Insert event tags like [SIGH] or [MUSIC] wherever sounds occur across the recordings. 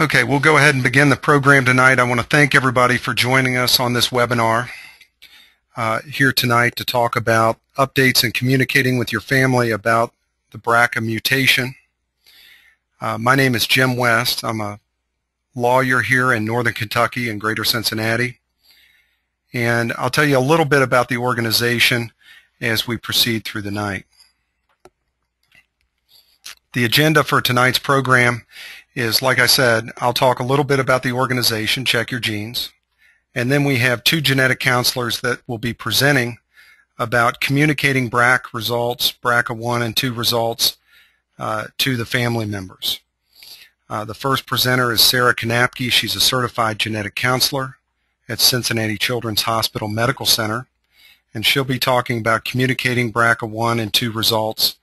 Okay, we'll go ahead and begin the program tonight. I want to thank everybody for joining us on this webinar uh, here tonight to talk about updates and communicating with your family about the BRCA mutation. Uh, my name is Jim West. I'm a lawyer here in Northern Kentucky and Greater Cincinnati. And I'll tell you a little bit about the organization as we proceed through the night. The agenda for tonight's program is, like I said, I'll talk a little bit about the organization, Check Your Genes, and then we have two genetic counselors that will be presenting about communicating BRCA results, BRCA1 and 2 results uh, to the family members. Uh, the first presenter is Sara Knapke. She's a certified genetic counselor at Cincinnati Children's Hospital Medical Center, and she'll be talking about communicating BRCA1 and 2 results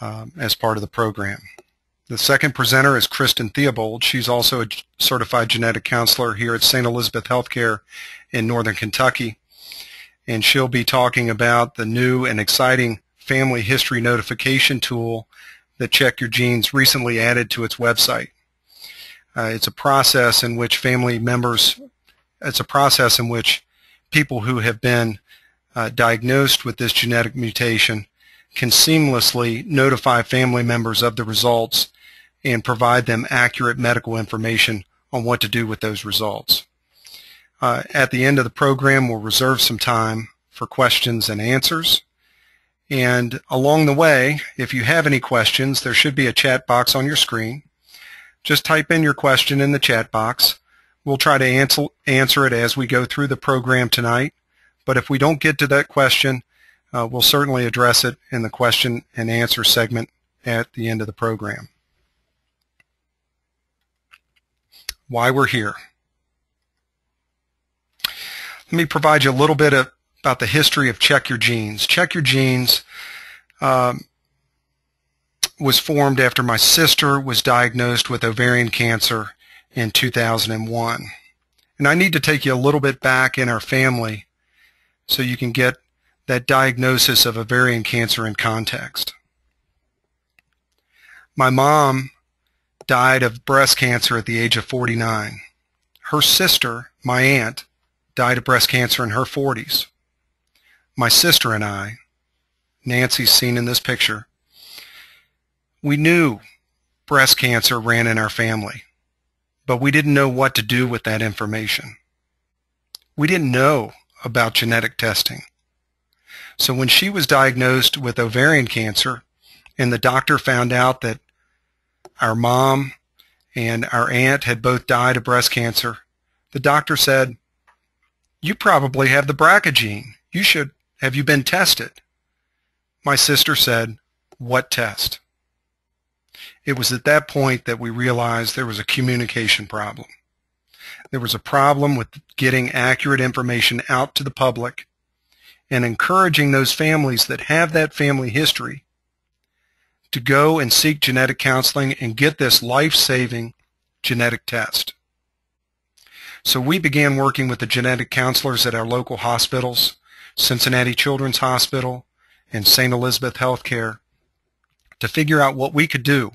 um, as part of the program. The second presenter is Kristin Theobald. She's also a certified genetic counselor here at St. Elizabeth Healthcare in Northern Kentucky. And she'll be talking about the new and exciting family history notification tool that Check Your Genes recently added to its website. Uh, it's a process in which family members, it's a process in which people who have been uh, diagnosed with this genetic mutation can seamlessly notify family members of the results and provide them accurate medical information on what to do with those results. Uh, at the end of the program, we'll reserve some time for questions and answers. And along the way, if you have any questions, there should be a chat box on your screen. Just type in your question in the chat box. We'll try to answer, answer it as we go through the program tonight. But if we don't get to that question, uh, we'll certainly address it in the question and answer segment at the end of the program. Why we're here. Let me provide you a little bit of, about the history of Check Your Genes. Check Your Genes um, was formed after my sister was diagnosed with ovarian cancer in 2001. And I need to take you a little bit back in our family so you can get that diagnosis of ovarian cancer in context. My mom died of breast cancer at the age of 49. Her sister, my aunt, died of breast cancer in her 40s. My sister and I, Nancy's seen in this picture, we knew breast cancer ran in our family, but we didn't know what to do with that information. We didn't know about genetic testing. So when she was diagnosed with ovarian cancer and the doctor found out that our mom and our aunt had both died of breast cancer. The doctor said, you probably have the BRCA gene. You should, have you been tested? My sister said, what test? It was at that point that we realized there was a communication problem. There was a problem with getting accurate information out to the public and encouraging those families that have that family history to go and seek genetic counseling and get this life-saving genetic test. So we began working with the genetic counselors at our local hospitals, Cincinnati Children's Hospital and St. Elizabeth Healthcare, to figure out what we could do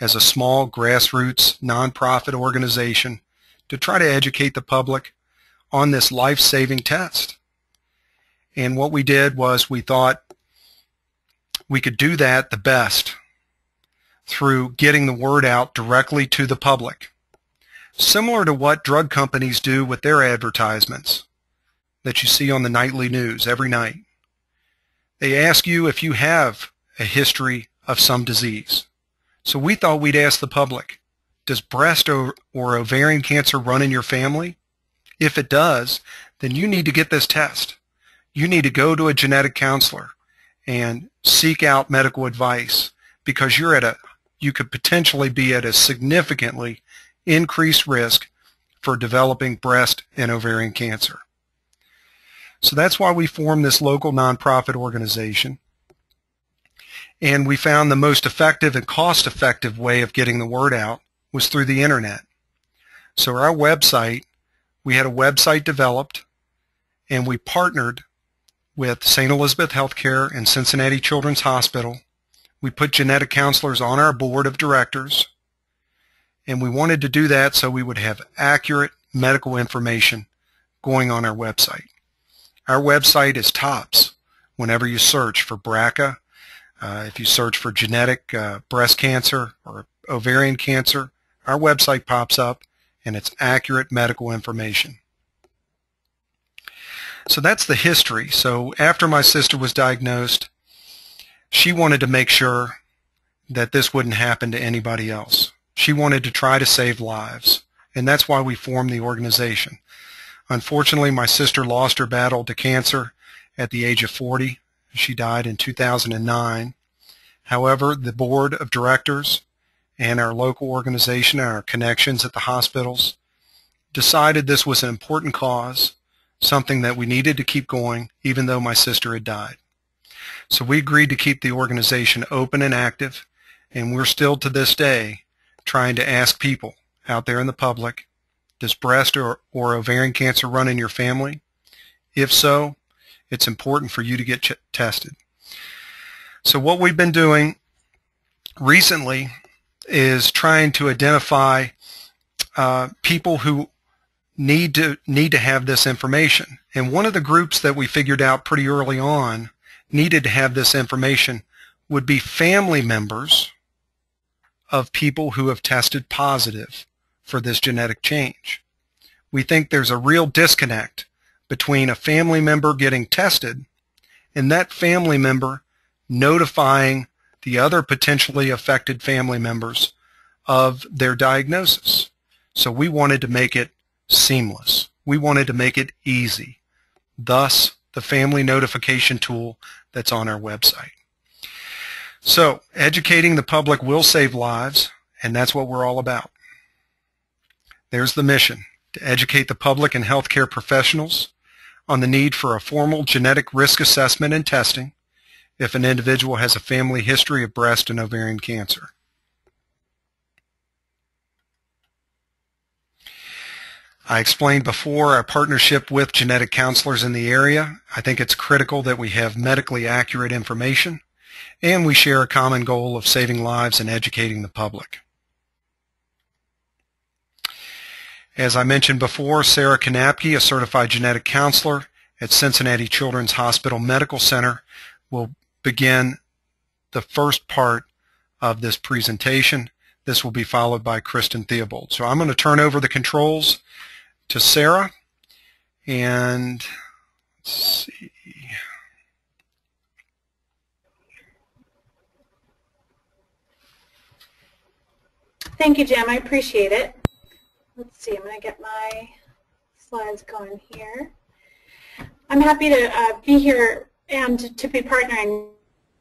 as a small grassroots nonprofit organization to try to educate the public on this life-saving test. And what we did was we thought we could do that the best through getting the word out directly to the public. Similar to what drug companies do with their advertisements that you see on the nightly news every night. They ask you if you have a history of some disease. So we thought we'd ask the public, does breast or, or ovarian cancer run in your family? If it does, then you need to get this test. You need to go to a genetic counselor and seek out medical advice because you're at a you could potentially be at a significantly increased risk for developing breast and ovarian cancer. So that's why we formed this local nonprofit organization. And we found the most effective and cost-effective way of getting the word out was through the internet. So our website, we had a website developed and we partnered with St. Elizabeth Healthcare and Cincinnati Children's Hospital. We put genetic counselors on our board of directors, And we wanted to do that so we would have accurate medical information going on our website. Our website is tops whenever you search for BRCA. Uh, if you search for genetic uh, breast cancer or ovarian cancer, our website pops up and it's accurate medical information. So that's the history. So after my sister was diagnosed, she wanted to make sure that this wouldn't happen to anybody else. She wanted to try to save lives, and that's why we formed the organization. Unfortunately, my sister lost her battle to cancer at the age of 40. She died in 2009. However, the board of directors and our local organization and our connections at the hospitals decided this was an important cause, something that we needed to keep going even though my sister had died. So we agreed to keep the organization open and active, and we're still to this day trying to ask people out there in the public, does breast or, or ovarian cancer run in your family? If so, it's important for you to get tested. So what we've been doing recently is trying to identify uh, people who need to need to have this information. And one of the groups that we figured out pretty early on needed to have this information would be family members of people who have tested positive for this genetic change. We think there's a real disconnect between a family member getting tested and that family member notifying the other potentially affected family members of their diagnosis. So we wanted to make it seamless. We wanted to make it easy. Thus, the family notification tool that's on our website. So, educating the public will save lives, and that's what we're all about. There's the mission, to educate the public and healthcare professionals on the need for a formal genetic risk assessment and testing if an individual has a family history of breast and ovarian cancer. I explained before our partnership with genetic counselors in the area. I think it's critical that we have medically accurate information and we share a common goal of saving lives and educating the public. As I mentioned before, Sara Knapke, a certified genetic counselor at Cincinnati Children's Hospital Medical Center, will begin the first part of this presentation. This will be followed by Kristin Theobald. So I'm going to turn over the controls to Sara. And let's see. Thank you, Jim. I appreciate it. Let's see. I'm going to get my slides going here. I'm happy to uh, be here and to be partnering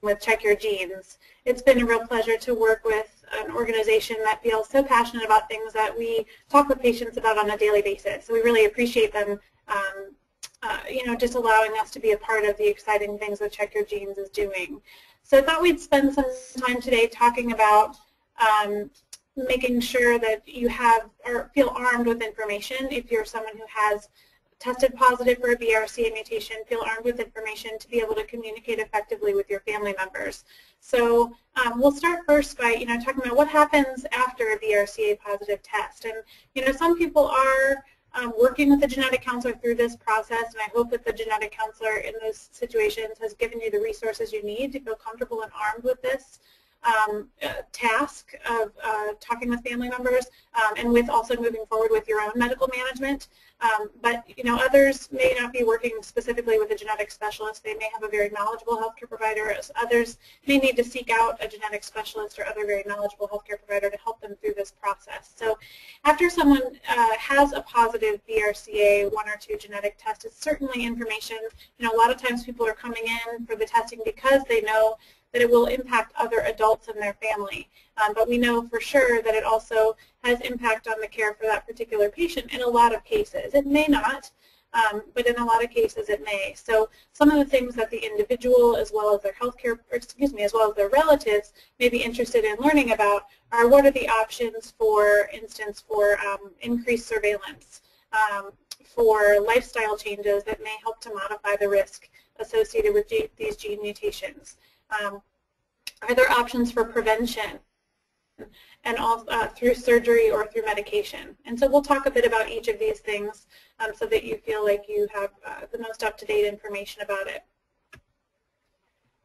with Check Your Genes. It's been a real pleasure to work with an organization that feels so passionate about things that we talk with patients about on a daily basis. So we really appreciate them, um, uh, you know, just allowing us to be a part of the exciting things that Check Your Genes is doing. So I thought we'd spend some time today talking about um, making sure that you have or feel armed with information if you're someone who has tested positive for a BRCA mutation, feel armed with information to be able to communicate effectively with your family members. So um, we'll start first by, you know, talking about what happens after a BRCA positive test. And, you know, some people are um, working with a genetic counselor through this process, and I hope that the genetic counselor in those situations has given you the resources you need to feel comfortable and armed with this um, task of uh, talking with family members um, and with also moving forward with your own medical management. Um, but you know, others may not be working specifically with a genetic specialist. They may have a very knowledgeable healthcare provider. Others may need to seek out a genetic specialist or other very knowledgeable healthcare provider to help them through this process. So after someone uh, has a positive BRCA one or two genetic test, it's certainly information. You know, a lot of times people are coming in for the testing because they know that it will impact other adults in their family. Um, but we know for sure that it also has impact on the care for that particular patient in a lot of cases. It may not, um, but in a lot of cases it may. So some of the things that the individual as well as their healthcare, excuse me, as well as their relatives may be interested in learning about are what are the options, for instance, for um, increased surveillance, um, for lifestyle changes that may help to modify the risk associated with these gene mutations. Um, are there options for prevention and all uh, through surgery or through medication. And so we'll talk a bit about each of these things um, so that you feel like you have uh, the most up-to-date information about it.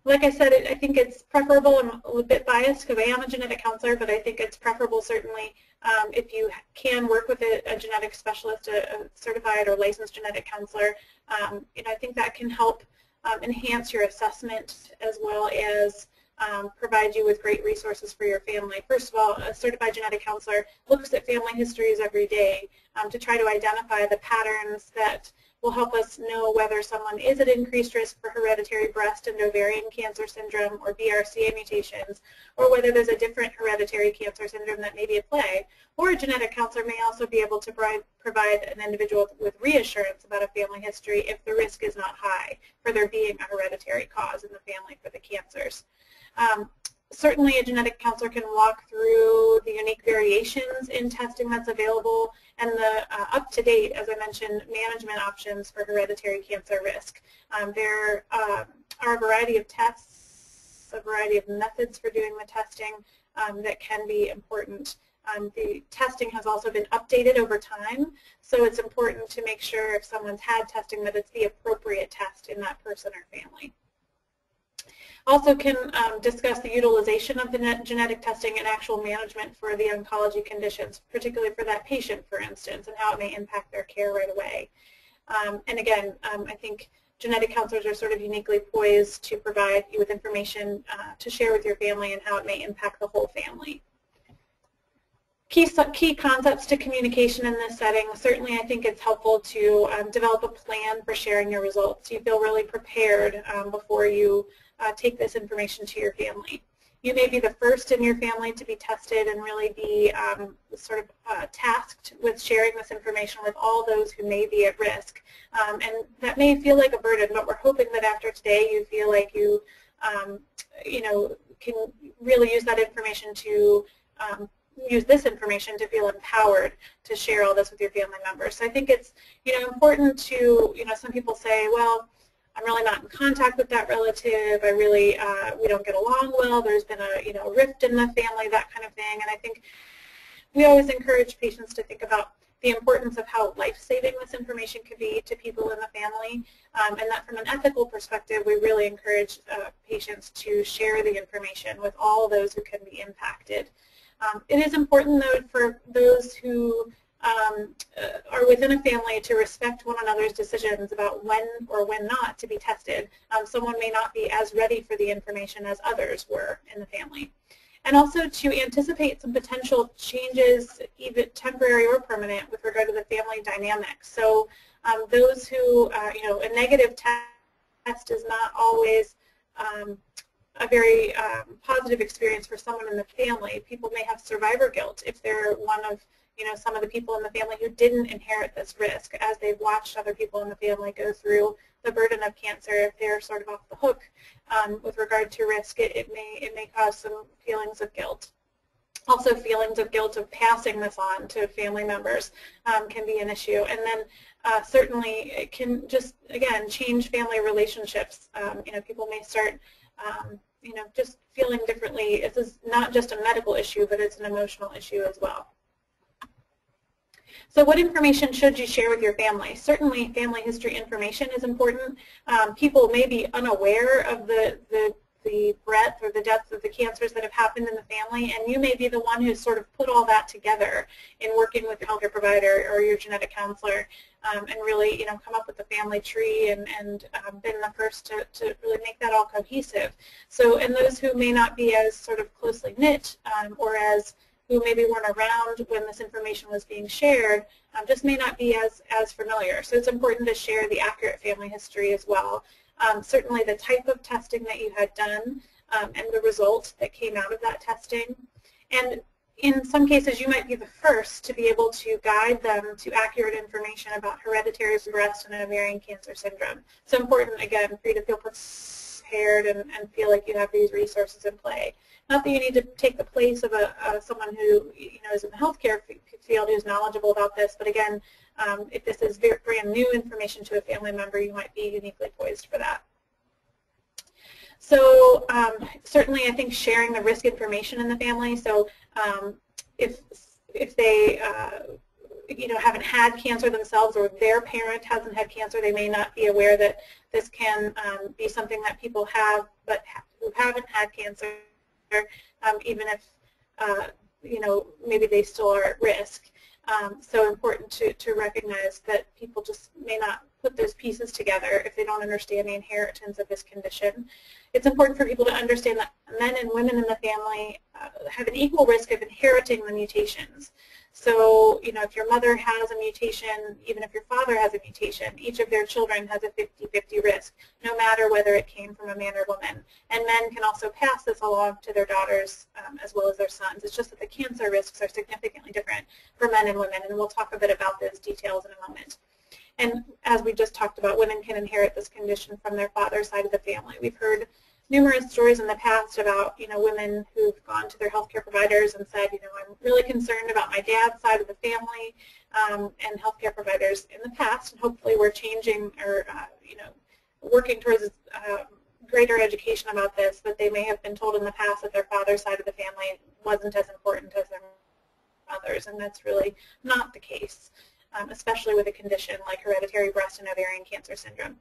Like I said, I think it's preferable, I'm a bit biased because I am a genetic counselor, but I think it's preferable certainly um, if you can work with a, a genetic specialist, a, a, certified or licensed genetic counselor. Um, and I think that can help um, enhance your assessment as well as um, provide you with great resources for your family. First of all, a certified genetic counselor looks at family histories every day um, to try to identify the patterns that will help us know whether someone is at increased risk for hereditary breast and ovarian cancer syndrome or BRCA mutations, or whether there's a different hereditary cancer syndrome that may be at play. Or a genetic counselor may also be able to provide an individual with reassurance about a family history if the risk is not high for there being a hereditary cause in the family for the cancers. Um, certainly a genetic counselor can walk through the unique variations in testing that's available and the uh, up-to-date, as I mentioned, management options for hereditary cancer risk. Um, there uh, are a variety of tests, a variety of methods for doing the testing um, that can be important. Um, the testing has also been updated over time, so it's important to make sure if someone's had testing that it's the appropriate test in that person or family. Also can um, discuss the utilization of the genetic testing and actual management for the oncology conditions, particularly for that patient, for instance, and how it may impact their care right away. Um, and again, um, I think genetic counselors are sort of uniquely poised to provide you with information uh, to share with your family and how it may impact the whole family. Key, key concepts to communication in this setting, certainly I think it's helpful to um, develop a plan for sharing your results. You feel really prepared um, before you uh, take this information to your family. You may be the first in your family to be tested and really be um, sort of uh, tasked with sharing this information with all those who may be at risk. Um, and that may feel like a burden, but we're hoping that after today you feel like you, um, you know, can really use that information to um, use this information to feel empowered to share all this with your family members. So I think it's, you know, important to, you know, some people say, well, I'm really not in contact with that relative. I really, uh, we don't get along well. There's been a, you know, rift in the family, that kind of thing. And I think we always encourage patients to think about the importance of how life-saving this information could be to people in the family, um, and that from an ethical perspective, we really encourage uh, patients to share the information with all those who can be impacted. Um, it is important, though, for those who um, uh, are within a family to respect one another's decisions about when or when not to be tested. Um, someone may not be as ready for the information as others were in the family. And also to anticipate some potential changes, even temporary or permanent, with regard to the family dynamics. So um, those who, uh, you know, a negative test is not always um, a very um, positive experience for someone in the family. People may have survivor guilt if they're one of you know, some of the people in the family who didn't inherit this risk as they've watched other people in the family go through the burden of cancer, if they're sort of off the hook um, with regard to risk, it, it, may, it may cause some feelings of guilt. Also, feelings of guilt of passing this on to family members um, can be an issue. And then uh, certainly it can just, again, change family relationships. Um, you know, people may start, um, you know, just feeling differently. This is not just a medical issue, but it's an emotional issue as well. So what information should you share with your family? Certainly family history information is important. Um, people may be unaware of the, the, the breadth or the depth of the cancers that have happened in the family, and you may be the one who's sort of put all that together in working with the healthcare provider or your genetic counselor um, and really, you know, come up with the family tree and, and um, been the first to, to really make that all cohesive. So, and those who may not be as sort of closely knit um, or as who maybe weren't around when this information was being shared um, just may not be as, as familiar. So it's important to share the accurate family history as well. Um, certainly the type of testing that you had done um, and the result that came out of that testing. And in some cases, you might be the first to be able to guide them to accurate information about hereditary breast and ovarian cancer syndrome. So important, again, for you to feel prepared and, and feel like you have these resources in play. Not that you need to take the place of a, uh, someone who you know is in the healthcare field who's knowledgeable about this, but again, um, if this is very, brand new information to a family member, you might be uniquely poised for that. So um, certainly I think sharing the risk information in the family, so um, if, if they uh, you know, haven't had cancer themselves or their parent hasn't had cancer, they may not be aware that this can um, be something that people have but who haven't had cancer, um, even if, uh, you know, maybe they still are at risk. Um, so important to, to recognize that people just may not put those pieces together if they don't understand the inheritance of this condition. It's important for people to understand that men and women in the family uh, have an equal risk of inheriting the mutations. So, you know, if your mother has a mutation, even if your father has a mutation, each of their children has a 50-50 risk, no matter whether it came from a man or woman. And men can also pass this along to their daughters um, as well as their sons. It's just that the cancer risks are significantly different for men and women, and we'll talk a bit about those details in a moment. And as we just talked about, women can inherit this condition from their father's side of the family. We've heard numerous stories in the past about, you know, women who've gone to their healthcare providers and said, you know, I'm really concerned about my dad's side of the family um, and healthcare providers in the past, and hopefully we're changing or, uh, you know, working towards uh, greater education about this, but they may have been told in the past that their father's side of the family wasn't as important as their mother's, and that's really not the case, um, especially with a condition like hereditary breast and ovarian cancer syndrome.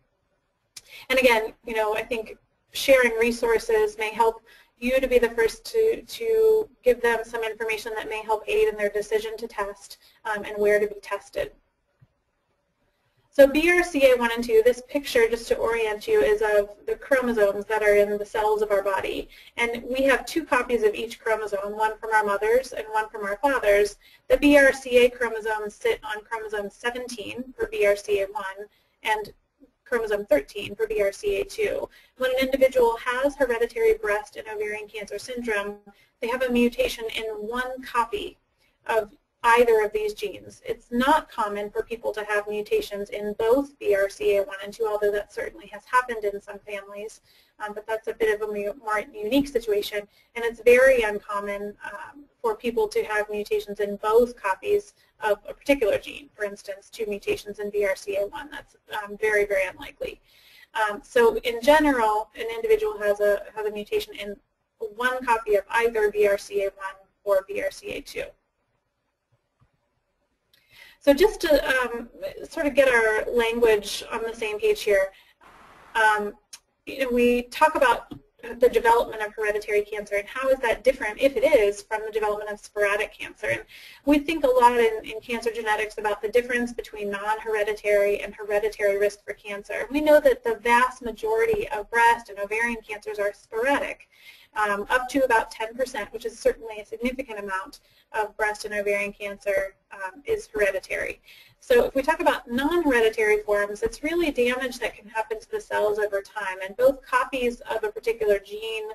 And again, you know, I think sharing resources may help you to be the first to, to give them some information that may help aid in their decision to test um, and where to be tested. So BRCA1 and 2, this picture, just to orient you, is of the chromosomes that are in the cells of our body. And we have two copies of each chromosome, one from our mothers and one from our fathers. The BRCA chromosomes sit on chromosome 17 for BRCA1 and chromosome 13 for BRCA2. When an individual has hereditary breast and ovarian cancer syndrome, they have a mutation in one copy of either of these genes. It's not common for people to have mutations in both BRCA1 and 2, although that certainly has happened in some families, um, but that's a bit of a more unique situation, and it's very uncommon um, for people to have mutations in both copies of a particular gene. For instance, two mutations in BRCA1, that's um, very, very unlikely. Um, so in general, an individual has a, has a mutation in one copy of either BRCA1 or BRCA2. So just to um, sort of get our language on the same page here, um, we talk about the development of hereditary cancer and how is that different, if it is, from the development of sporadic cancer. And we think a lot in, in cancer genetics about the difference between non-hereditary and hereditary risk for cancer. We know that the vast majority of breast and ovarian cancers are sporadic um, up to about 10%, which is certainly a significant amount of breast and ovarian cancer um, is hereditary. So if we talk about non-hereditary forms, it's really damage that can happen to the cells over time. And both copies of a particular gene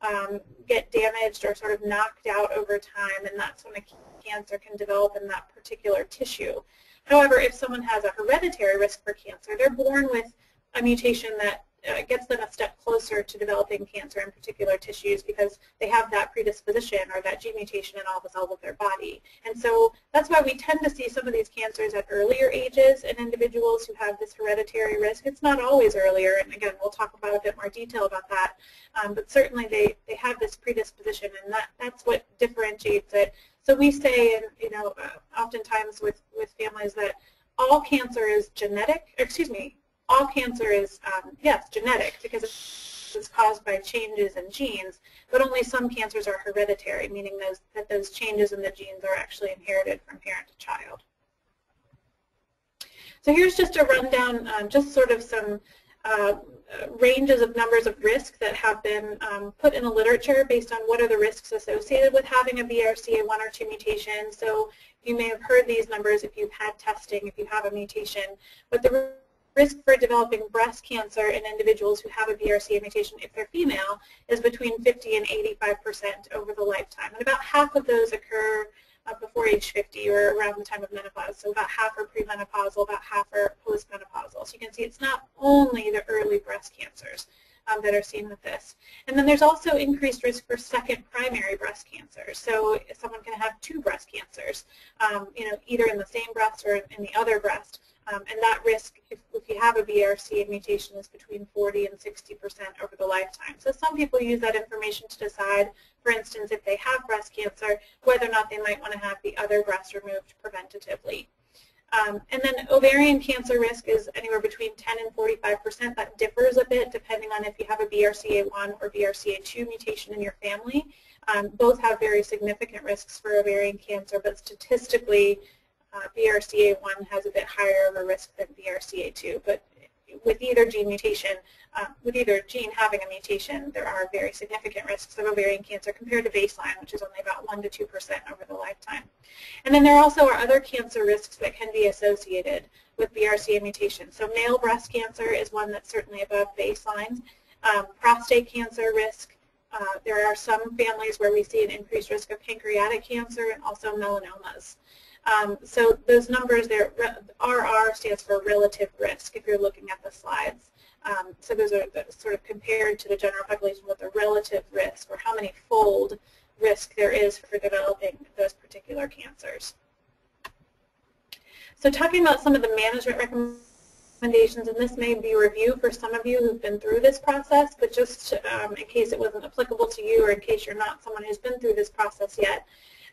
um, get damaged or sort of knocked out over time, and that's when a cancer can develop in that particular tissue. However, if someone has a hereditary risk for cancer, they're born with a mutation that uh, gets them a step closer to developing cancer in particular tissues because they have that predisposition or that gene mutation in all the cells of their body. And so that's why we tend to see some of these cancers at earlier ages in individuals who have this hereditary risk. It's not always earlier, and again, we'll talk about a bit more detail about that, um, but certainly they, they have this predisposition, and that, that's what differentiates it. So we say, and you know, uh, oftentimes with, with families that all cancer is genetic, excuse me, all cancer is, um, yes, genetic because it's caused by changes in genes, but only some cancers are hereditary, meaning those, that those changes in the genes are actually inherited from parent to child. So here's just a rundown, um, just sort of some uh, ranges of numbers of risk that have been um, put in the literature based on what are the risks associated with having a BRCA1 or 2 mutation. So you may have heard these numbers if you've had testing, if you have a mutation. But the risk for developing breast cancer in individuals who have a BRCA mutation, if they're female, is between 50 and 85% over the lifetime. And about half of those occur uh, before age 50 or around the time of menopause. So about half are premenopausal, about half are postmenopausal. So you can see it's not only the early breast cancers. Um, that are seen with this. And then there's also increased risk for second primary breast cancer. So someone can have two breast cancers, um, you know, either in the same breast or in the other breast. Um, and that risk, if, if, you have a BRCA mutation, is between 40 and 60 percent over the lifetime. So some people use that information to decide, for instance, if they have breast cancer, whether or not they might want to have the other breast removed preventatively. Um, and then ovarian cancer risk is anywhere between 10 and 45 percent. That differs a bit depending on if you have a BRCA1 or BRCA2 mutation in your family. Um, both have very significant risks for ovarian cancer, but statistically, uh, BRCA1 has a bit higher of a risk than BRCA2, but with either gene mutation, uh, with either gene having a mutation, there are very significant risks of ovarian cancer compared to baseline, which is only about 1 to 2% over the lifetime. And then there also are other cancer risks that can be associated with BRCA mutation. So male breast cancer is one that's certainly above baseline. Um, prostate cancer risk, uh, there are some families where we see an increased risk of pancreatic cancer and also melanomas. Um, so those numbers there, RR stands for relative risk if you're looking at the slides. Um, so those are sort of compared to the general population what the relative risk or how many fold risk there is for developing those particular cancers. So talking about some of the management recommendations, and this may be review for some of you who've been through this process, but just um, in case it wasn't applicable to you or in case you're not someone who's been through this process yet,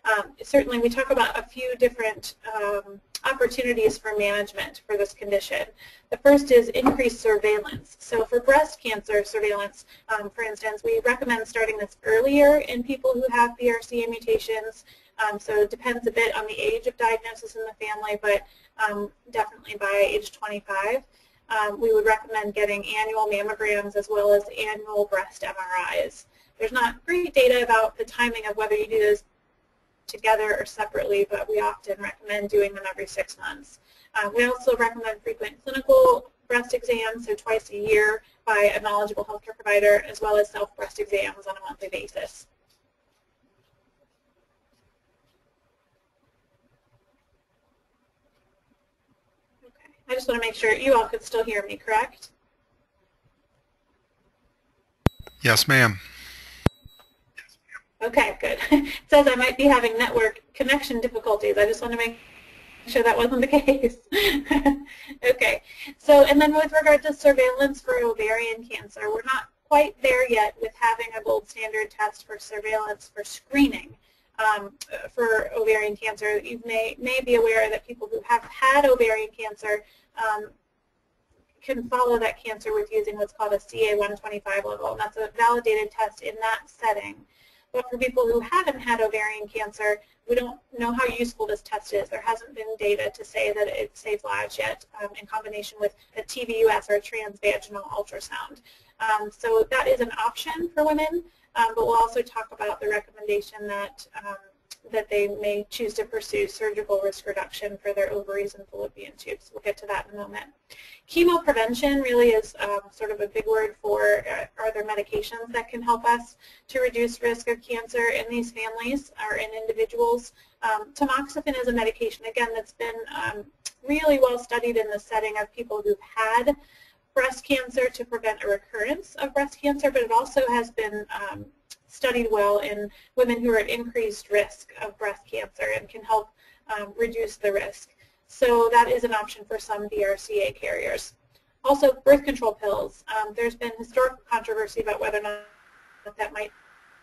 um, certainly we talk about a few different um, opportunities for management for this condition. The first is increased surveillance. So for breast cancer surveillance, um, for instance, we recommend starting this earlier in people who have BRCA mutations. Um, so it depends a bit on the age of diagnosis in the family, but um, definitely by age 25. Um, we would recommend getting annual mammograms as well as annual breast MRIs. There's not great data about the timing of whether you do those together or separately, but we often recommend doing them every six months. Uh, we also recommend frequent clinical breast exams, so twice a year by a knowledgeable healthcare provider, as well as self-breast exams on a monthly basis. Okay. I just want to make sure you all could still hear me, correct? Yes, ma'am. Okay, good. [LAUGHS] it says I might be having network connection difficulties. I just want to make sure that wasn't the [LAUGHS] case. [LAUGHS] okay, so and then with regard to surveillance for ovarian cancer, we're not quite there yet with having a gold standard test for surveillance for screening um, for ovarian cancer. You may, may be aware that people who have had ovarian cancer um, can follow that cancer with using what's called a CA125 level, and that's a validated test in that setting. But for people who haven't had ovarian cancer, we don't know how useful this test is. There hasn't been data to say that it saves lives yet um, in combination with a TVUS or a transvaginal ultrasound. Um, so that is an option for women, um, but we'll also talk about the recommendation that um, that they may choose to pursue surgical risk reduction for their ovaries and fallopian tubes. We'll get to that in a moment. Chemo prevention really is um, sort of a big word for uh, are there medications that can help us to reduce risk of cancer in these families or in individuals. Um, tamoxifen is a medication, again, that's been um, really well studied in the setting of people who've had breast cancer to prevent a recurrence of breast cancer, but it also has been um, studied well in women who are at increased risk of breast cancer and can help um, reduce the risk. So that is an option for some BRCA carriers. Also, birth control pills. Um, there's been historical controversy about whether or not that might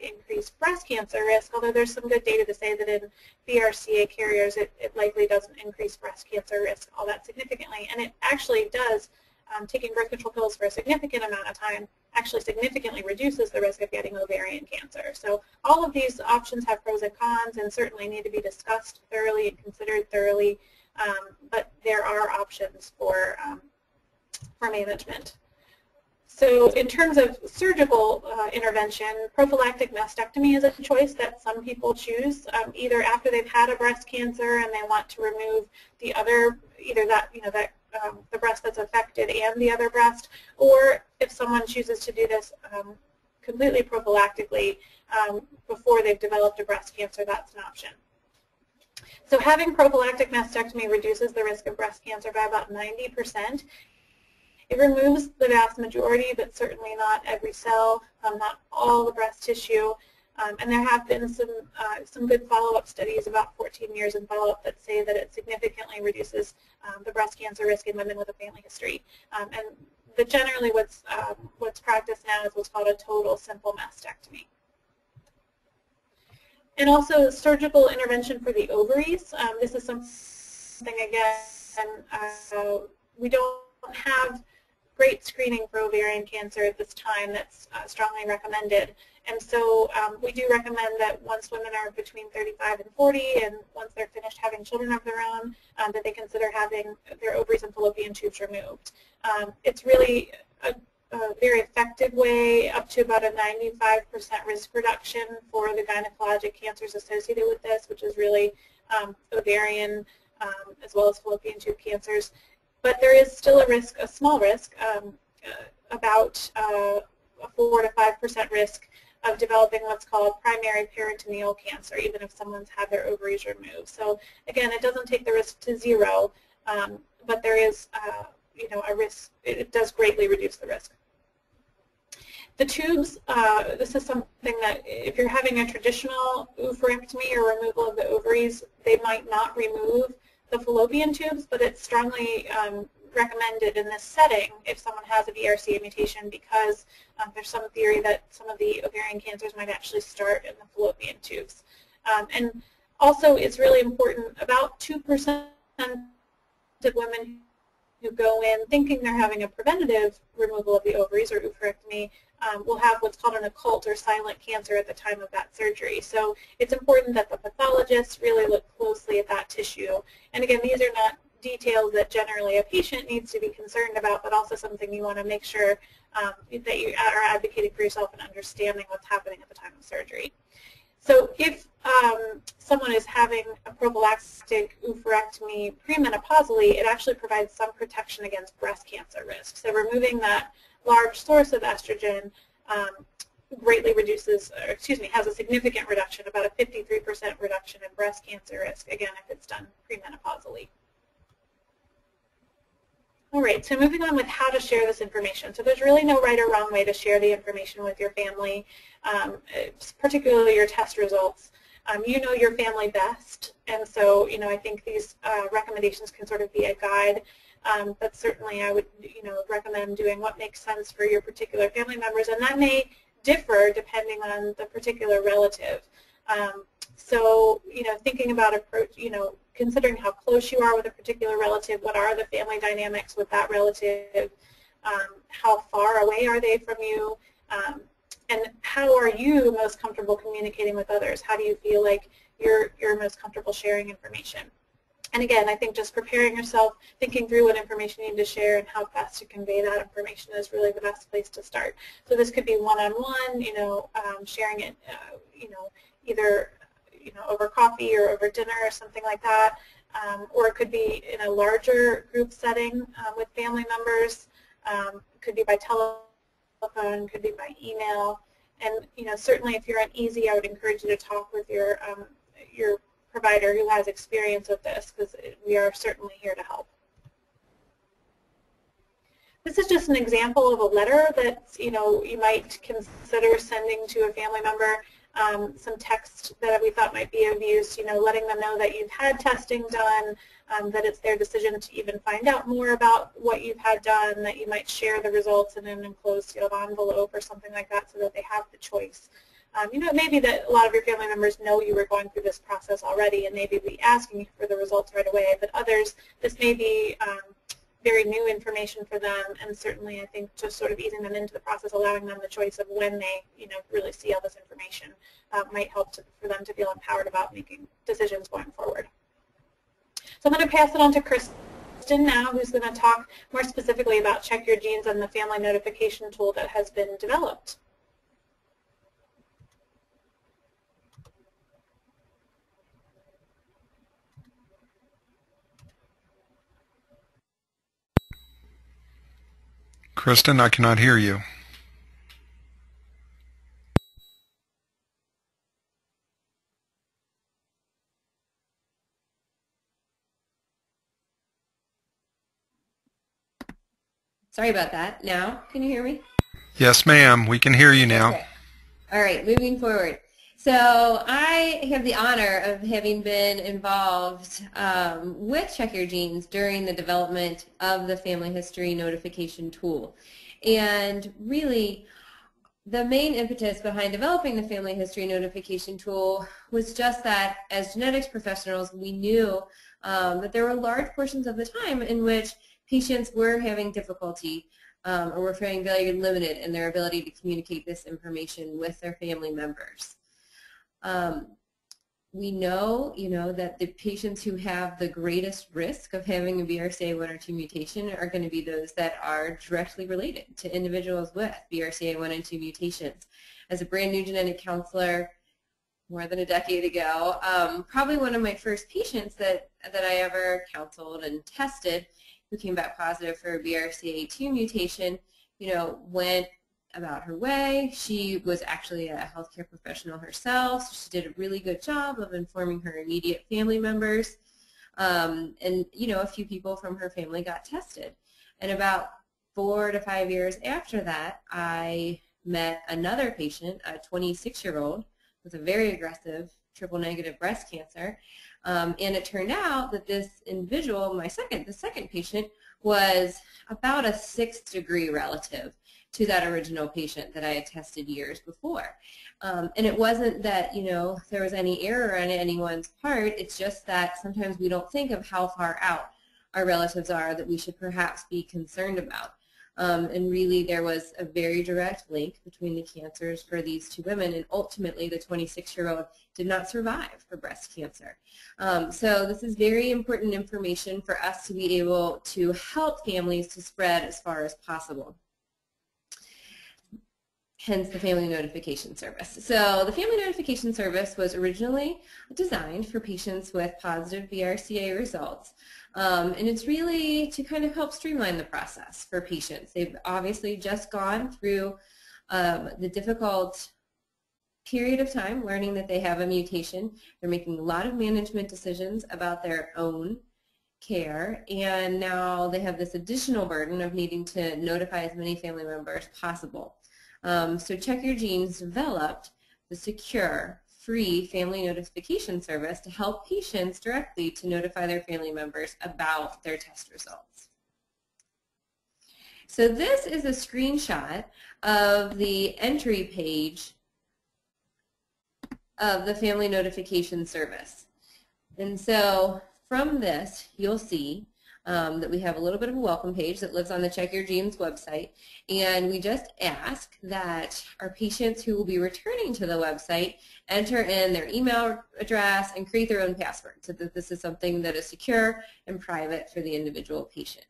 increase breast cancer risk, although there's some good data to say that in BRCA carriers it, it likely doesn't increase breast cancer risk all that significantly. And it actually does um, taking birth control pills for a significant amount of time actually significantly reduces the risk of getting ovarian cancer. So all of these options have pros and cons and certainly need to be discussed thoroughly and considered thoroughly, um, but there are options for, um, for management. So in terms of surgical uh, intervention, prophylactic mastectomy is a choice that some people choose, um, either after they've had a breast cancer and they want to remove the other, either that, you know, that um, the breast that's affected and the other breast, or if someone chooses to do this um, completely prophylactically um, before they've developed a breast cancer, that's an option. So having prophylactic mastectomy reduces the risk of breast cancer by about 90%. It removes the vast majority, but certainly not every cell, um, not all the breast tissue. Um, and there have been some uh, some good follow-up studies, about 14 years in follow-up, that say that it significantly reduces um, the breast cancer risk in women with a family history. Um, and but generally, what's um, what's practiced now is what's called a total simple mastectomy. And also surgical intervention for the ovaries. Um, this is something again uh, we don't have great screening for ovarian cancer at this time that's uh, strongly recommended. And so um, we do recommend that once women are between 35 and 40 and once they're finished having children of their own, um, that they consider having their ovaries and fallopian tubes removed. Um, it's really a, a, very effective way, up to about a 95% risk reduction for the gynecologic cancers associated with this, which is really um, ovarian um, as well as fallopian tube cancers. But there is still a risk, a small risk, um, uh, about uh, a 4 to 5% risk of developing what's called primary peritoneal cancer, even if someone's had their ovaries removed. So again, it doesn't take the risk to zero, um, but there is, uh, you know, a risk. It does greatly reduce the risk. The tubes, uh, this is something that if you're having a traditional oophorectomy or removal of the ovaries, they might not remove the fallopian tubes, but it's strongly um, recommended in this setting if someone has a BRCA mutation because um, there's some theory that some of the ovarian cancers might actually start in the fallopian tubes. Um, and also it's really important, about 2% of women who go in thinking they're having a preventative removal of the ovaries or oophorectomy um, will have what's called an occult or silent cancer at the time of that surgery. So it's important that the pathologists really look closely at that tissue. And again, these are not details that generally a patient needs to be concerned about, but also something you want to make sure um, that you are advocating for yourself and understanding what's happening at the time of surgery. So if um, someone is having a prophylactic oophorectomy premenopausally, it actually provides some protection against breast cancer risk. So removing that large source of estrogen um, greatly reduces, or excuse me, has a significant reduction, about a 53% reduction in breast cancer risk, again, if it's done premenopausally. All right, so moving on with how to share this information. So there's really no right or wrong way to share the information with your family, um, particularly your test results. Um, you know your family best, and so you know I think these uh, recommendations can sort of be a guide. Um, but certainly I would you know recommend doing what makes sense for your particular family members, and that may differ depending on the particular relative. Um, so, you know, thinking about approach, you know, considering how close you are with a particular relative, what are the family dynamics with that relative, um, how far away are they from you, um, and how are you most comfortable communicating with others? How do you feel like you're, you're most comfortable sharing information? And again, I think just preparing yourself, thinking through what information you need to share and how best to convey that information is really the best place to start. So this could be one-on-one, -on -one, you know, um, sharing it, uh, you know, either you know, over coffee or over dinner or something like that. Um, or it could be in a larger group setting um, with family members. Um, it could be by telephone, could be by email. And you know, certainly if you're uneasy, I would encourage you to talk with your um, your provider who has experience with this because we are certainly here to help. This is just an example of a letter that you know you might consider sending to a family member um, some text that we thought might be of use, you know, letting them know that you've had testing done, um, that it's their decision to even find out more about what you've had done, that you might share the results in an enclosed sealed envelope or something like that so that they have the choice. Um, you know, it may be that a lot of your family members know you were going through this process already and maybe be asking you for the results right away, but others, this may be um, very new information for them, and certainly I think just sort of easing them into the process, allowing them the choice of when they, you know, really see all this information uh, might help to, for them to feel empowered about making decisions going forward. So I'm going to pass it on to Kristin now, who's going to talk more specifically about Check Your Genes and the family notification tool that has been developed. Kristin, I cannot hear you. Sorry about that. Now, can you hear me? Yes, ma'am. We can hear you now. Okay. All right, moving forward. So I have the honor of having been involved um, with Check Your Genes during the development of the family history notification tool. And really, the main impetus behind developing the family history notification tool was just that as genetics professionals, we knew um, that there were large portions of the time in which patients were having difficulty um, or were feeling very limited in their ability to communicate this information with their family members. Um, we know, you know, that the patients who have the greatest risk of having a BRCA1 or 2 mutation are going to be those that are directly related to individuals with BRCA1 and 2 mutations. As a brand new genetic counselor more than a decade ago, um, probably one of my first patients that, that I ever counseled and tested who came back positive for a BRCA2 mutation, you know, went about her way. She was actually a healthcare professional herself, so she did a really good job of informing her immediate family members. Um, and, you know, a few people from her family got tested. And about four to five years after that, I met another patient, a 26-year-old with a very aggressive triple-negative breast cancer. Um, and it turned out that this individual, my second, the second patient, was about a sixth degree relative to that original patient that I had tested years before. Um, and it wasn't that, you know, there was any error on anyone's part. It's just that sometimes we don't think of how far out our relatives are that we should perhaps be concerned about. Um, and really there was a very direct link between the cancers for these two women and ultimately the 26-year-old did not survive her breast cancer. Um, so this is very important information for us to be able to help families to spread as far as possible hence the Family Notification Service. So the Family Notification Service was originally designed for patients with positive BRCA results. Um, and it's really to kind of help streamline the process for patients. They've obviously just gone through um, the difficult period of time learning that they have a mutation. They're making a lot of management decisions about their own care and now they have this additional burden of needing to notify as many family members possible. Um, so Check Your Genes developed the secure, free family notification service to help patients directly to notify their family members about their test results. So this is a screenshot of the entry page of the family notification service. And so from this, you'll see um, that we have a little bit of a welcome page that lives on the Check Your Genes website. And we just ask that our patients who will be returning to the website enter in their email address and create their own password so that this is something that is secure and private for the individual patient.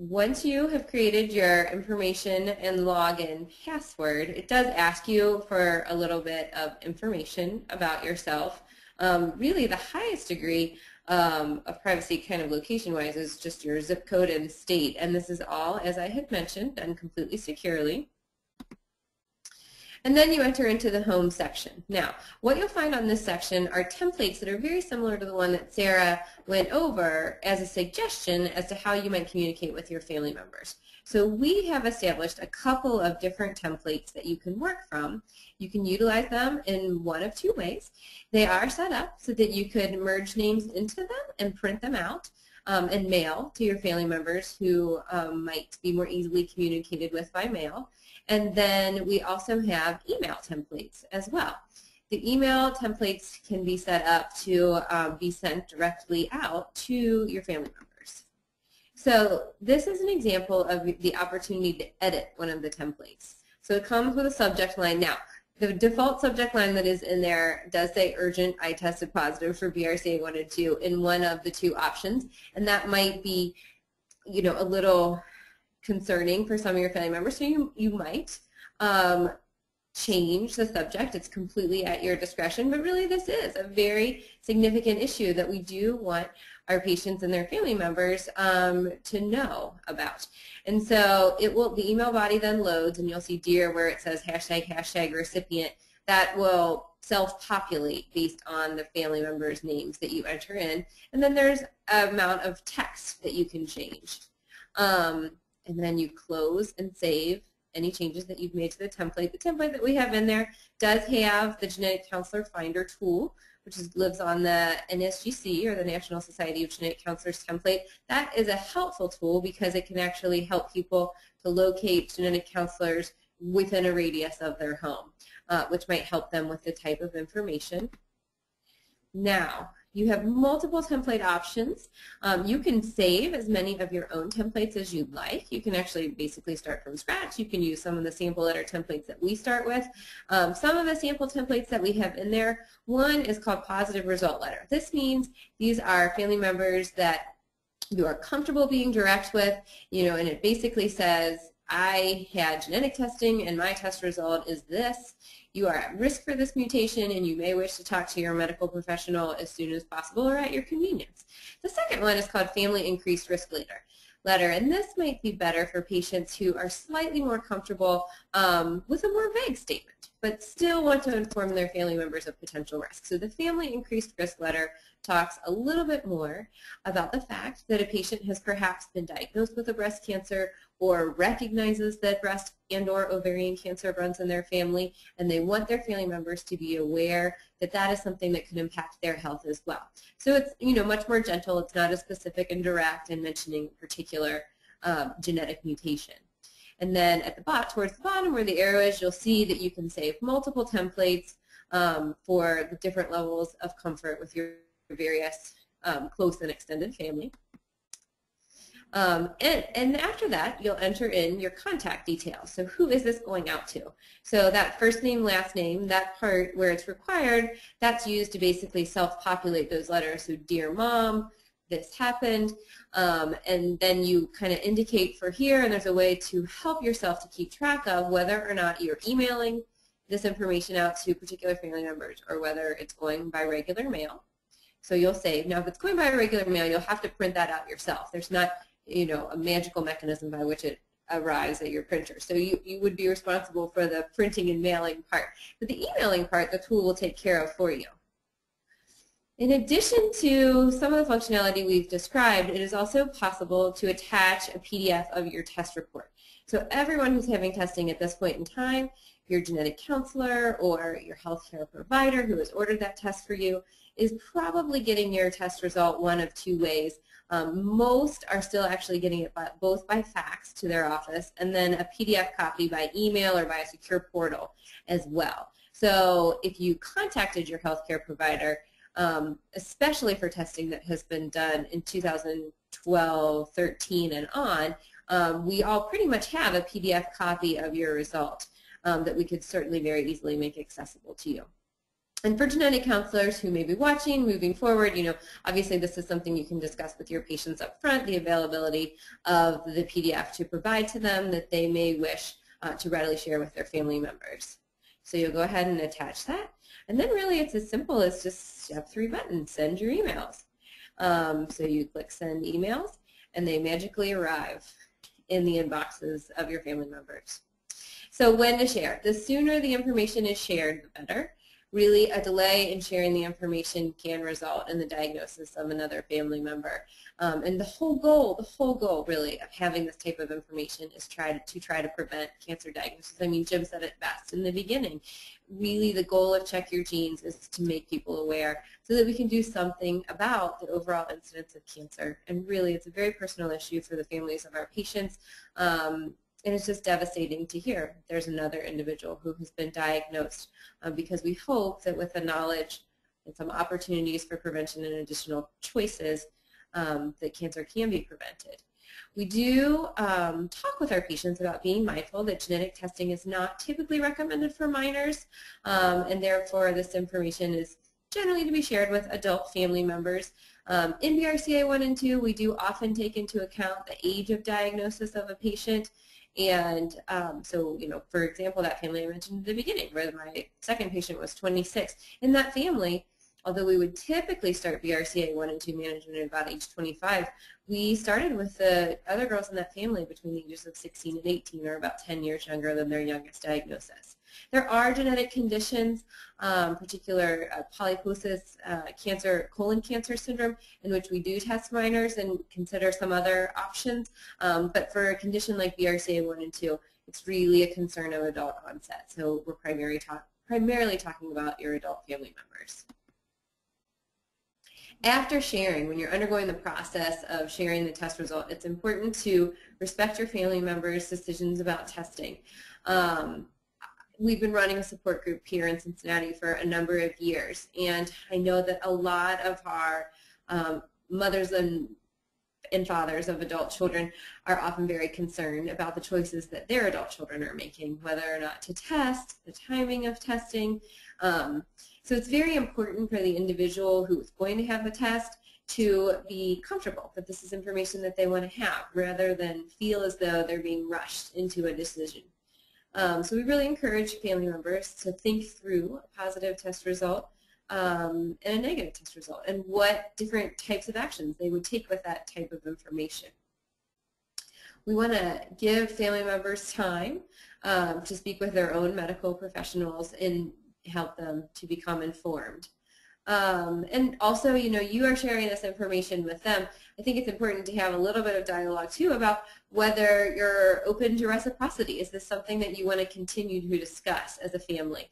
Once you have created your information and login password, it does ask you for a little bit of information about yourself. Um, really, the highest degree um, of privacy kind of location-wise is just your zip code and state. And this is all, as I had mentioned, done completely securely. And then you enter into the home section. Now, what you'll find on this section are templates that are very similar to the one that Sara went over as a suggestion as to how you might communicate with your family members. So we have established a couple of different templates that you can work from. You can utilize them in one of two ways. They are set up so that you could merge names into them and print them out. Um, and mail to your family members who um, might be more easily communicated with by mail. And then we also have email templates as well. The email templates can be set up to um, be sent directly out to your family members. So this is an example of the opportunity to edit one of the templates. So it comes with a subject line. Now, the default subject line that is in there does say urgent, I tested positive for BRCA1 and 2 in one of the two options. And that might be, you know, a little concerning for some of your family members, so you, you might um, change the subject. It's completely at your discretion, but really this is a very significant issue that we do want our patients and their family members um, to know about. And so it will, the email body then loads and you'll see dear where it says hashtag, hashtag recipient. That will self-populate based on the family members' names that you enter in. And then there's amount of text that you can change. Um, and then you close and save any changes that you've made to the template. The template that we have in there does have the Genetic Counselor Finder tool, which is, lives on the NSGC, or the National Society of Genetic Counselors template. That is a helpful tool because it can actually help people to locate genetic counselors within a radius of their home, uh, which might help them with the type of information. Now, you have multiple template options. Um, you can save as many of your own templates as you'd like. You can actually basically start from scratch. You can use some of the sample letter templates that we start with. Um, some of the sample templates that we have in there, one is called positive result letter. This means these are family members that you are comfortable being direct with, you know, and it basically says, I had genetic testing and my test result is this. You are at risk for this mutation and you may wish to talk to your medical professional as soon as possible or at your convenience. The second one is called Family Increased Risk Letter. Letter, and this might be better for patients who are slightly more comfortable um, with a more vague statement, but still want to inform their family members of potential risk. So the Family Increased Risk Letter talks a little bit more about the fact that a patient has perhaps been diagnosed with a breast cancer or recognizes that breast and or ovarian cancer runs in their family and they want their family members to be aware that that is something that could impact their health as well. So it's you know much more gentle, it's not as specific and direct in mentioning particular um, genetic mutation. And then at the bottom, towards the bottom where the arrow is, you'll see that you can save multiple templates um, for the different levels of comfort with your various um, close and extended family. Um, and, and after that, you'll enter in your contact details. So who is this going out to? So that first name, last name, that part where it's required, that's used to basically self-populate those letters. So dear mom, this happened, um, and then you kind of indicate for here, and there's a way to help yourself to keep track of whether or not you're emailing this information out to particular family members or whether it's going by regular mail. So you'll save. Now, if it's going by regular mail, you'll have to print that out yourself. There's not, you know, a magical mechanism by which it arrives at your printer. So you, you would be responsible for the printing and mailing part. But the emailing part, the tool will take care of for you. In addition to some of the functionality we've described, it is also possible to attach a PDF of your test report. So everyone who's having testing at this point in time, your genetic counselor or your healthcare provider who has ordered that test for you, is probably getting your test result one of two ways. Um, most are still actually getting it by, both by fax to their office and then a PDF copy by email or by a secure portal as well. So if you contacted your healthcare provider, um, especially for testing that has been done in 2012, 13, and on, um, we all pretty much have a PDF copy of your result um, that we could certainly very easily make accessible to you. And for genetic counselors who may be watching, moving forward, you know, obviously this is something you can discuss with your patients up front, the availability of the PDF to provide to them that they may wish uh, to readily share with their family members. So you'll go ahead and attach that. And then really it's as simple as just step three buttons, send your emails. Um, so you click send emails and they magically arrive in the inboxes of your family members. So when to share? The sooner the information is shared, the better really a delay in sharing the information can result in the diagnosis of another family member. Um, and the whole goal, the whole goal really of having this type of information is try to, to try to prevent cancer diagnosis. I mean, Jim said it best in the beginning. Really the goal of Check Your Genes is to make people aware so that we can do something about the overall incidence of cancer. And really it's a very personal issue for the families of our patients. Um, and it's just devastating to hear there's another individual who has been diagnosed um, because we hope that with the knowledge and some opportunities for prevention and additional choices um, that cancer can be prevented. We do um, talk with our patients about being mindful that genetic testing is not typically recommended for minors um, and therefore this information is generally to be shared with adult family members. Um, in BRCA 1 and 2, we do often take into account the age of diagnosis of a patient and um, so, you know, for example, that family I mentioned at the beginning, where my second patient was 26. In that family, although we would typically start BRCA 1 and 2 management at about age 25, we started with the other girls in that family between the ages of 16 and 18, or about 10 years younger than their youngest diagnosis. There are genetic conditions, um, particular uh, polyposis uh, cancer, colon cancer syndrome, in which we do test minors and consider some other options. Um, but for a condition like BRCA1 and 2, it's really a concern of adult onset. So we're primarily, primarily talking about your adult family members. After sharing, when you're undergoing the process of sharing the test result, it's important to respect your family members' decisions about testing. Um, we've been running a support group here in Cincinnati for a number of years, and I know that a lot of our um, mothers and and fathers of adult children are often very concerned about the choices that their adult children are making, whether or not to test, the timing of testing. Um, so it's very important for the individual who is going to have the test to be comfortable that this is information that they want to have rather than feel as though they're being rushed into a decision. Um, so we really encourage family members to think through a positive test result um, and a negative test result and what different types of actions they would take with that type of information. We want to give family members time um, to speak with their own medical professionals and help them to become informed. Um, and also, you know, you are sharing this information with them. I think it's important to have a little bit of dialogue too about whether you're open to reciprocity. Is this something that you want to continue to discuss as a family?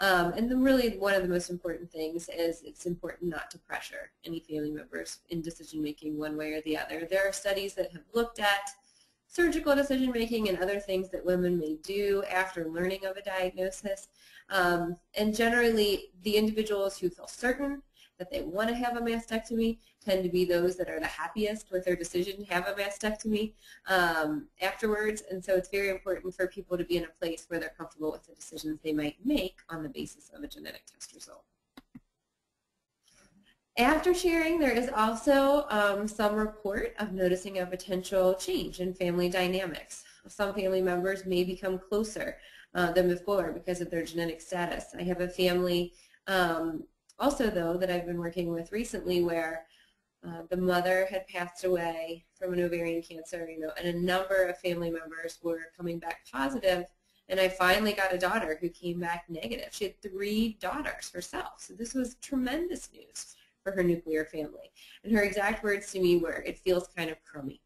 Um, and then really one of the most important things is it's important not to pressure any family members in decision making one way or the other. There are studies that have looked at surgical decision making and other things that women may do after learning of a diagnosis. Um, and generally, the individuals who feel certain that they want to have a mastectomy tend to be those that are the happiest with their decision to have a mastectomy um, afterwards. And so it's very important for people to be in a place where they're comfortable with the decisions they might make on the basis of a genetic test result. After sharing, there is also um, some report of noticing a potential change in family dynamics. Some family members may become closer uh, than before because of their genetic status. I have a family um, also, though, that I've been working with recently where uh, the mother had passed away from an ovarian cancer, you know, and a number of family members were coming back positive, and I finally got a daughter who came back negative. She had three daughters herself, so this was tremendous news for her nuclear family. And her exact words to me were, it feels kind of crummy.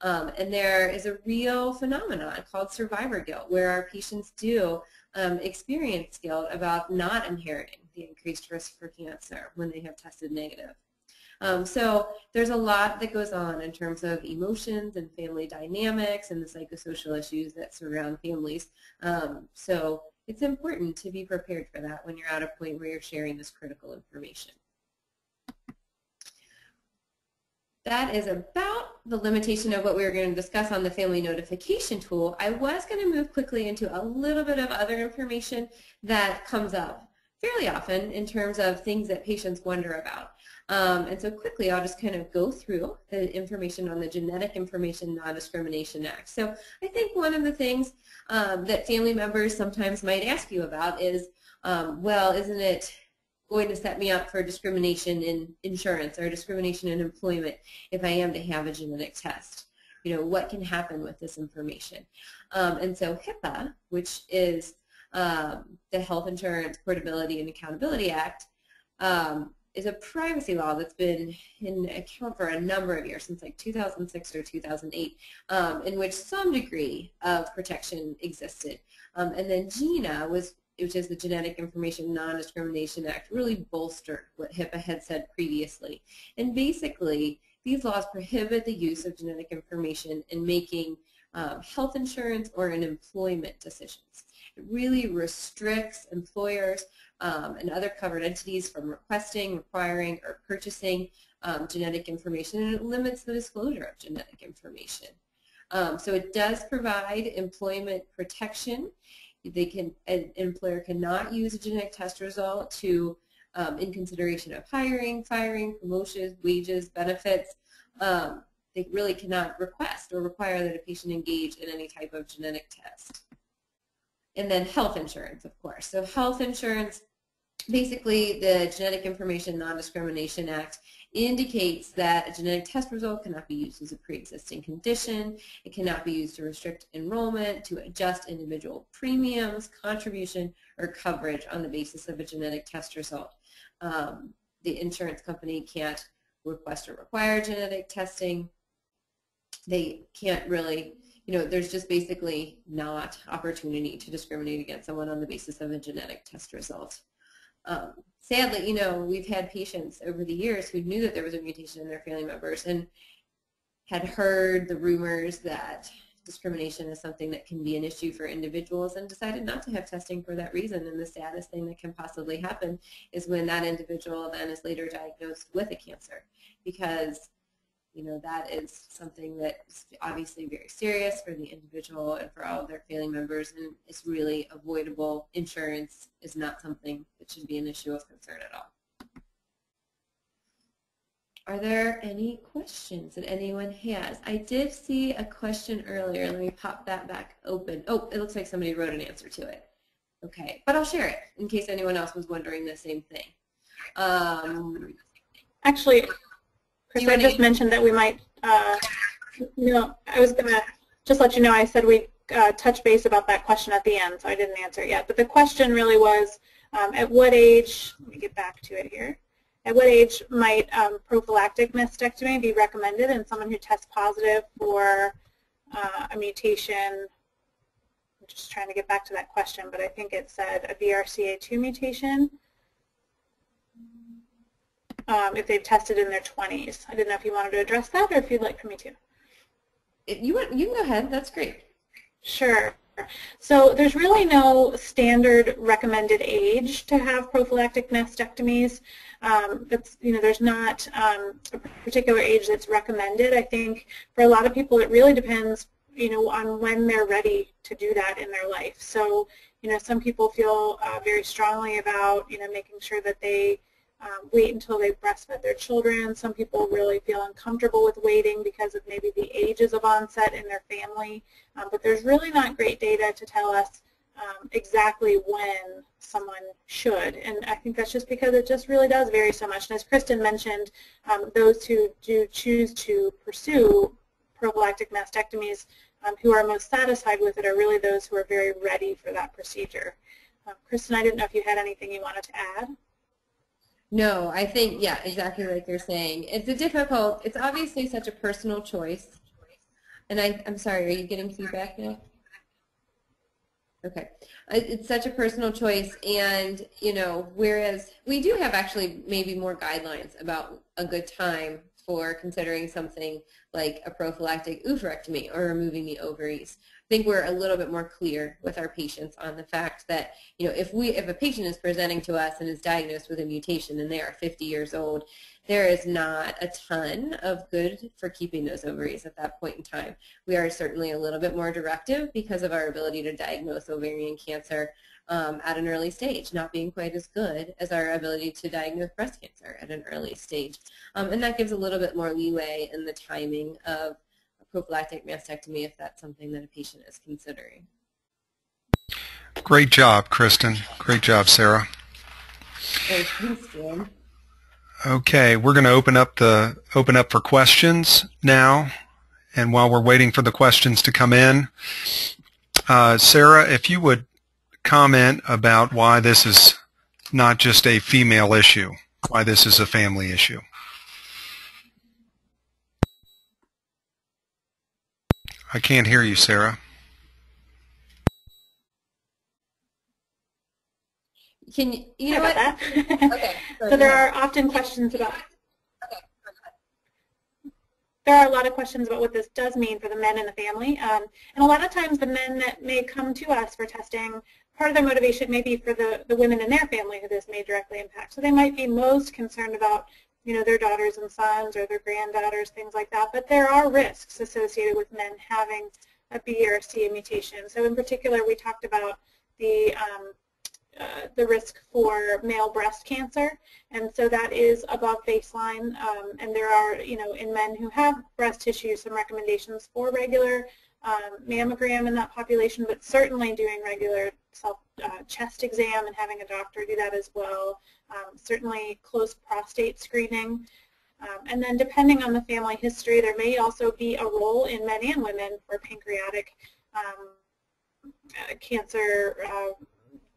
Um, and there is a real phenomenon called survivor guilt where our patients do um, experience guilt about not inheriting the increased risk for cancer when they have tested negative. Um, so there's a lot that goes on in terms of emotions and family dynamics and the psychosocial issues that surround families. Um, so it's important to be prepared for that when you're at a point where you're sharing this critical information. That is about the limitation of what we were going to discuss on the family notification tool. I was going to move quickly into a little bit of other information that comes up fairly often in terms of things that patients wonder about. Um, and so quickly, I'll just kind of go through the information on the Genetic Information Non-Discrimination Act. So I think one of the things um, that family members sometimes might ask you about is, um, well, isn't it going to set me up for discrimination in insurance or discrimination in employment if I am to have a genetic test? You know, what can happen with this information? Um, and so HIPAA, which is um, the Health Insurance Portability and Accountability Act um, is a privacy law that's been in account for a number of years, since like 2006 or 2008, um, in which some degree of protection existed. Um, and then GINA was which is the Genetic Information Non-Discrimination Act, really bolstered what HIPAA had said previously. And basically, these laws prohibit the use of genetic information in making um, health insurance or in employment decisions. It really restricts employers um, and other covered entities from requesting, requiring, or purchasing um, genetic information, and it limits the disclosure of genetic information. Um, so it does provide employment protection. They can, an employer cannot use a genetic test result to, um, in consideration of hiring, firing, promotions, wages, benefits. Um, they really cannot request or require that a patient engage in any type of genetic test. And then health insurance, of course. So health insurance, basically the Genetic Information Non-Discrimination Act indicates that a genetic test result cannot be used as a pre-existing condition. It cannot be used to restrict enrollment, to adjust individual premiums, contribution, or coverage on the basis of a genetic test result. Um, the insurance company can't request or require genetic testing. They can't really, you know, there's just basically not opportunity to discriminate against someone on the basis of a genetic test result. Um, sadly, you know, we've had patients over the years who knew that there was a mutation in their family members and had heard the rumors that discrimination is something that can be an issue for individuals and decided not to have testing for that reason. And the saddest thing that can possibly happen is when that individual then is later diagnosed with a cancer because you know, that is something that is obviously very serious for the individual and for all of their family members, and it's really avoidable. Insurance is not something that should be an issue of concern at all. Are there any questions that anyone has? I did see a question earlier. Let me pop that back open. Oh, it looks like somebody wrote an answer to it. Okay, but I'll share it in case anyone else was wondering the same thing. Um, Actually, Chris, I just mentioned that we might, uh, you know, I was going to just let you know I said we uh, touch base about that question at the end, so I didn't answer it yet. But the question really was, um, at what age, let me get back to it here, at what age might um, prophylactic mastectomy be recommended in someone who tests positive for uh, a mutation? I'm just trying to get back to that question, but I think it said a BRCA2 mutation um, if they've tested in their 20s. I didn't know if you wanted to address that or if you'd like for me to. You, want, you can go ahead. That's great. Sure. So there's really no standard recommended age to have prophylactic mastectomies. Um, you know, there's not um, a particular age that's recommended. I think for a lot of people it really depends, you know, on when they're ready to do that in their life. So, you know, some people feel uh, very strongly about, you know, making sure that they um, wait until they've breastfed their children. Some people really feel uncomfortable with waiting because of maybe the ages of onset in their family. Um, but there's really not great data to tell us um, exactly when someone should. And I think that's just because it just really does vary so much. And as Kristin mentioned, um, those who do choose to pursue prophylactic mastectomies um, who are most satisfied with it are really those who are very ready for that procedure. Uh, Kristin, I didn't know if you had anything you wanted to add. No, I think, yeah, exactly like you're saying. It's a difficult, it's obviously such a personal choice. And I, I'm sorry, are you getting feedback now? Okay. It's such a personal choice and, you know, whereas we do have actually maybe more guidelines about a good time for considering something like a prophylactic oophorectomy or removing the ovaries think we're a little bit more clear with our patients on the fact that, you know, if we if a patient is presenting to us and is diagnosed with a mutation and they are 50 years old, there is not a ton of good for keeping those ovaries at that point in time. We are certainly a little bit more directive because of our ability to diagnose ovarian cancer um, at an early stage, not being quite as good as our ability to diagnose breast cancer at an early stage. Um, and that gives a little bit more leeway in the timing of prophylactic mastectomy if that's something that a patient is considering. Great job, Kristin. Great job, Sara. Okay, we're going to open up the open up for questions now, and while we're waiting for the questions to come in, uh, Sara, if you would comment about why this is not just a female issue, why this is a family issue. I can't hear you, Sara. Can you, you know what? okay. So there are often questions about, there are a lot of questions about what this does mean for the men in the family. Um, and a lot of times the men that may come to us for testing, part of their motivation may be for the, the women in their family who this may directly impact. So they might be most concerned about you know, their daughters and sons or their granddaughters, things like that. But there are risks associated with men having a BRCA mutation. So in particular, we talked about the um, uh, the risk for male breast cancer, and so that is above baseline. Um, and there are, you know, in men who have breast tissue, some recommendations for regular um, mammogram in that population, but certainly doing regular self uh, chest exam and having a doctor do that as well. Um, certainly close prostate screening. Um, and then depending on the family history, there may also be a role in men and women for pancreatic um, uh, cancer uh,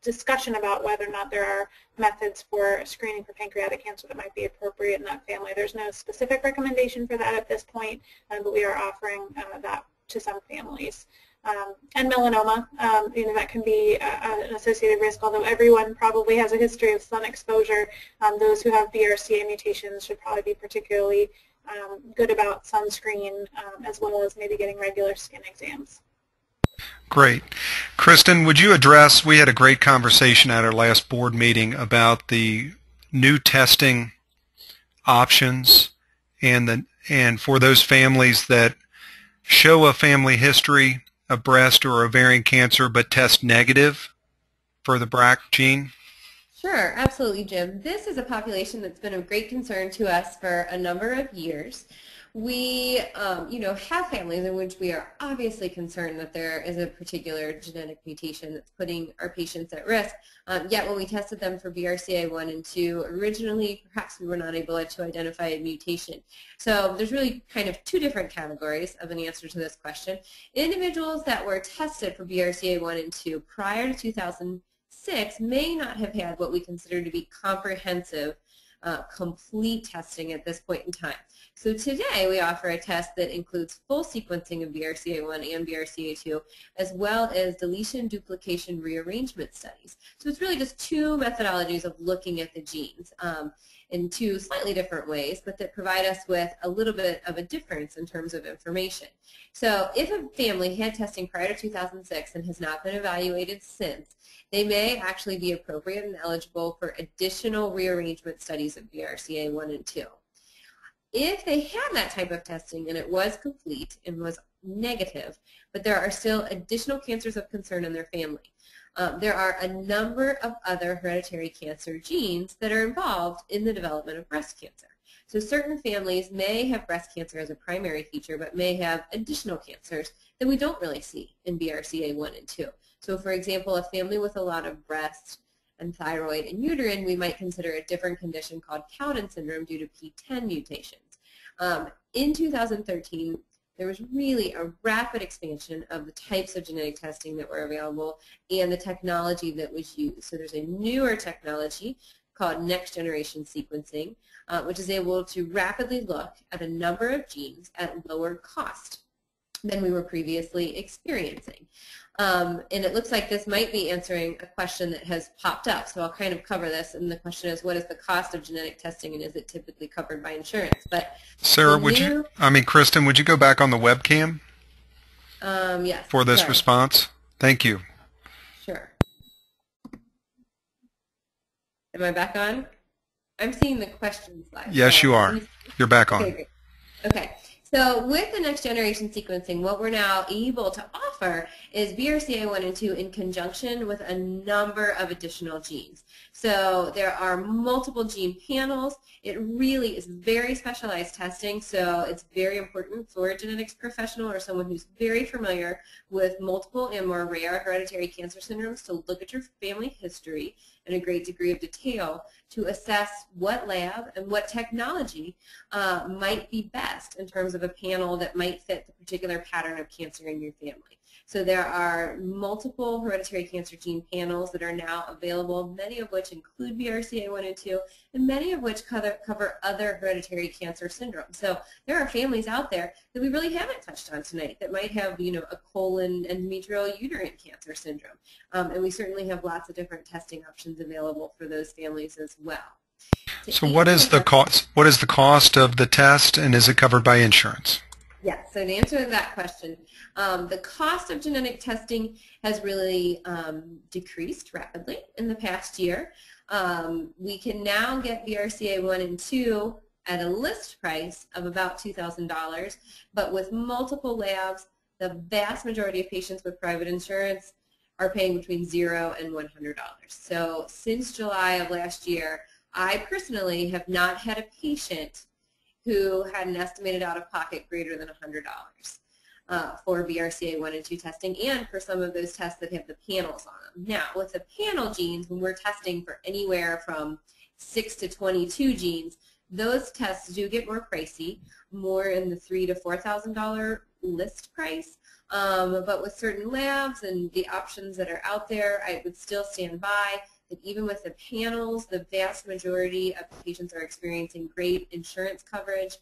discussion about whether or not there are methods for screening for pancreatic cancer that might be appropriate in that family. There's no specific recommendation for that at this point, uh, but we are offering uh, that to some families. Um, and melanoma, um, you know, that can be an associated risk, although everyone probably has a history of sun exposure. Um, those who have BRCA mutations should probably be particularly um, good about sunscreen um, as well as maybe getting regular skin exams. Great. Kristin, would you address, we had a great conversation at our last board meeting about the new testing options and the and for those families that show a family history of breast or ovarian cancer but test negative for the BRCA gene? Sure, absolutely, Jim. This is a population that's been of great concern to us for a number of years we, um, you know, have families in which we are obviously concerned that there is a particular genetic mutation that's putting our patients at risk. Um, yet when we tested them for BRCA1 and 2, originally perhaps we were not able to identify a mutation. So there's really kind of two different categories of an answer to this question. Individuals that were tested for BRCA1 and 2 prior to 2006 may not have had what we consider to be comprehensive uh, complete testing at this point in time. So today we offer a test that includes full sequencing of BRCA1 and BRCA2 as well as deletion, duplication, rearrangement studies. So it's really just two methodologies of looking at the genes um, in two slightly different ways but that provide us with a little bit of a difference in terms of information. So if a family had testing prior to 2006 and has not been evaluated since, they may actually be appropriate and eligible for additional rearrangement studies of BRCA1 and 2. If they had that type of testing and it was complete and was negative, but there are still additional cancers of concern in their family, um, there are a number of other hereditary cancer genes that are involved in the development of breast cancer. So certain families may have breast cancer as a primary feature, but may have additional cancers that we don't really see in BRCA1 and 2. So for example, a family with a lot of breast and thyroid and uterine, we might consider a different condition called Cowden syndrome due to PTEN mutations. Um, in 2013, there was really a rapid expansion of the types of genetic testing that were available and the technology that was used. So there's a newer technology called next generation sequencing, uh, which is able to rapidly look at a number of genes at lower cost than we were previously experiencing. Um, and it looks like this might be answering a question that has popped up, so I'll kind of cover this. And the question is, what is the cost of genetic testing, and is it typically covered by insurance? But Sara, would new, you? I mean, Kristin, would you go back on the webcam? Um, yes. For this sorry. response, thank you. Sure. Am I back on? I'm seeing the questions live. Yes, so you are. You're back on. Okay. Okay. So with the next generation sequencing, what we're now able to offer is BRCA1 and 2 in conjunction with a number of additional genes. So there are multiple gene panels. It really is very specialized testing, so it's very important for a genetics professional or someone who's very familiar with multiple and more rare hereditary cancer syndromes to look at your family history in a great degree of detail to assess what lab and what technology uh, might be best in terms of a panel that might fit the particular pattern of cancer in your family. So there are multiple hereditary cancer gene panels that are now available, many of which include BRCA1 and 2, and many of which cover, cover other hereditary cancer syndromes. So there are families out there that we really haven't touched on tonight that might have, you know, a colon and endometrial uterine cancer syndrome. Um, and we certainly have lots of different testing options available for those families as well. So what is the cost? What is the cost of the test, and is it covered by insurance? Yes. So to answer to that question, um, the cost of genetic testing has really um, decreased rapidly in the past year. Um, we can now get BRCA1 and 2 at a list price of about $2,000, but with multiple labs, the vast majority of patients with private insurance are paying between 0 and $100. So since July of last year, I personally have not had a patient who had an estimated out-of-pocket greater than $100 uh, for BRCA1 and 2 testing and for some of those tests that have the panels on them. Now, with the panel genes, when we're testing for anywhere from 6 to 22 genes, Those tests do get more pricey, more in the three to four thousand dollar list price. Um, but with certain labs and the options that are out there, I would still stand by that even with the panels, the vast majority of patients are experiencing great insurance coverage.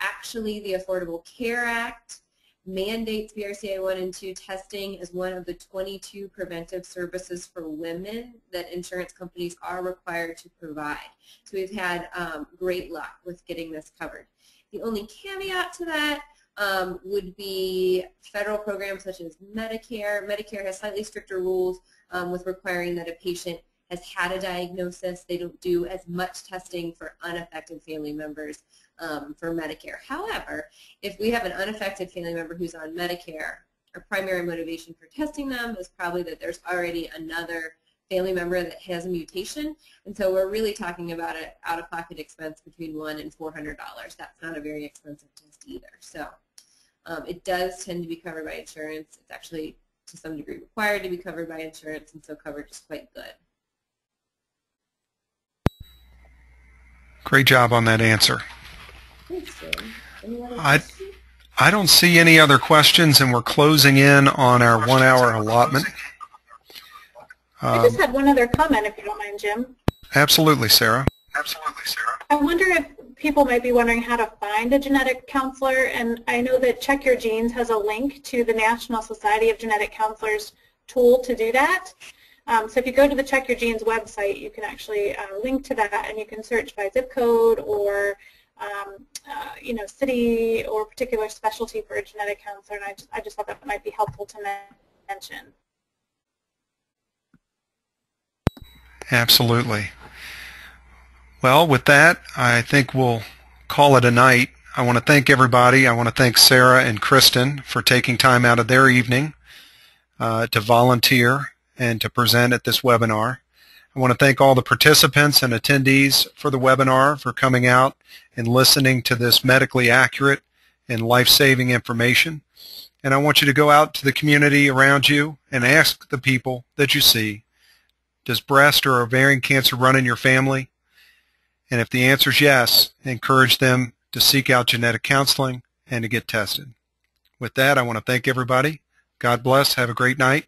Actually, the Affordable Care Act mandates BRCA 1 and 2 testing as one of the 22 preventive services for women that insurance companies are required to provide. So we've had um, great luck with getting this covered. The only caveat to that um, would be federal programs such as Medicare. Medicare has slightly stricter rules um, with requiring that a patient has had a diagnosis. They don't do as much testing for unaffected family members um, for Medicare. However, if we have an unaffected family member who's on Medicare, our primary motivation for testing them is probably that there's already another family member that has a mutation, and so we're really talking about an out-of-pocket expense between one and four hundred dollars. That's not a very expensive test either. So um, it does tend to be covered by insurance. It's actually to some degree required to be covered by insurance, and so coverage is quite good. Great job on that answer. Thanks, Jim. Any other I- I don't see any other questions, and we're closing in on our one-hour allotment. I Um, just had one other comment, if you don't mind, Jim. absolutely, Sara. Absolutely, Sara. I wonder if people might be wondering how to find a genetic counselor, and I know that Check Your Genes has a link to the National Society of Genetic Counselors tool to do that. Um, so if you go to the Check Your Genes website, you can actually uh, link to that, and you can search by zip code or um, uh, you know city or particular specialty for a genetic counselor. And I just I just thought that might be helpful to mention. Absolutely. Well, with that, I think we'll call it a night. I want to thank everybody. I want to thank Sara and Kristin for taking time out of their evening uh, to volunteer and to present at this webinar. I want to thank all the participants and attendees for the webinar for coming out and listening to this medically accurate and life-saving information. And I want you to go out to the community around you and ask the people that you see does breast or ovarian cancer run in your family? And if the answer is yes, encourage them to seek out genetic counseling and to get tested. With that, I want to thank everybody. God bless. Have a great night.